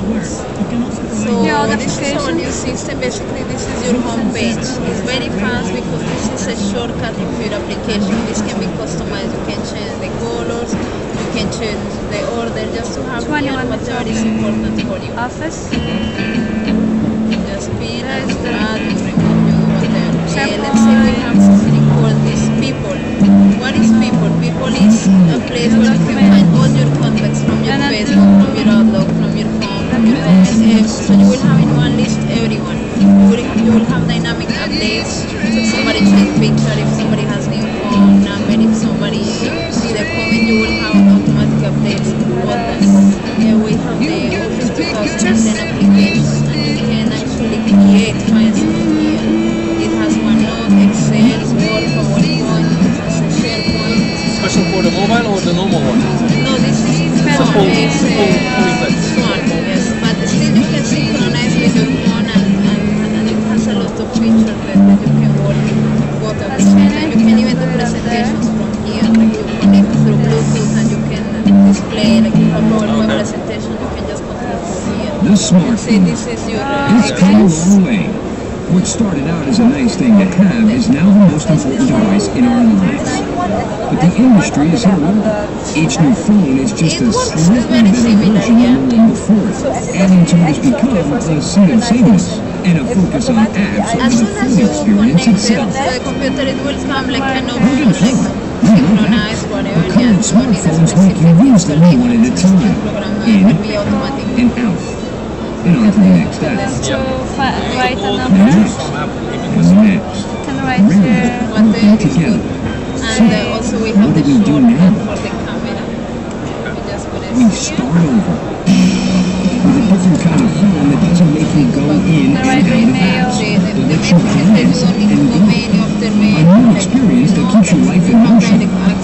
So Yeah, the this is our application. new system. Basically, this is your home page. It's very fast because this is a shortcut of your application. This can be customized. You can change the colors. You can change the order just to have here 21 whatever is important for you. Office. Just pin and There's the- add, you remove, you whatever. Uh, let's say we have something called this people. What is people? People is a place where from your from your phone, your MSF. So you will have in one list everyone. You will, you will have dynamic updates. So if somebody changed picture, if somebody has new phone number, if somebody did a comment, you will have automatic updates that. Yeah, we have the Office 2010 application and you can actually create files from here. It has OneNote, Excel, Word, PowerPoint, it has a SharePoint. Special for the mobile or the normal one? No, this is It's Swan. full- It's full- fully uh, fledged. Swan, yes. But still you can synchronize with your phone and, and, and it has a lot of features that, you can work both at the. You can even do presentations from here. Like you connect through Bluetooth and you can display, like if a PowerPoint Okay. presentation, you can just control from here. The And say this is your Uh, uh, What started out as a nice thing to have is now the most important device in our lives. But the industry is evolving. Each new phone is just It a slightly better version of the one before it, adding to what has become a sea of sameness and a focus on apps over the phone experience itself. it know that. synchronize, whatever. The current smartphones make you use them one at a time. In It and out. And on to the next app. Write a number. the. Can write here. What together. good. And uh, also we have the do we do shortcut for the camera. You just put it We here. start over. With a different kind of phone that doesn't make you go in and out of. The, the, the the we the the the the the the. The new Windows Phone 7 series. change the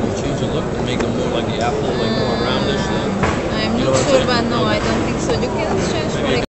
You change the look to make them more like the Apple, like more roundish? Like, I'm You know not sure, but no, I don't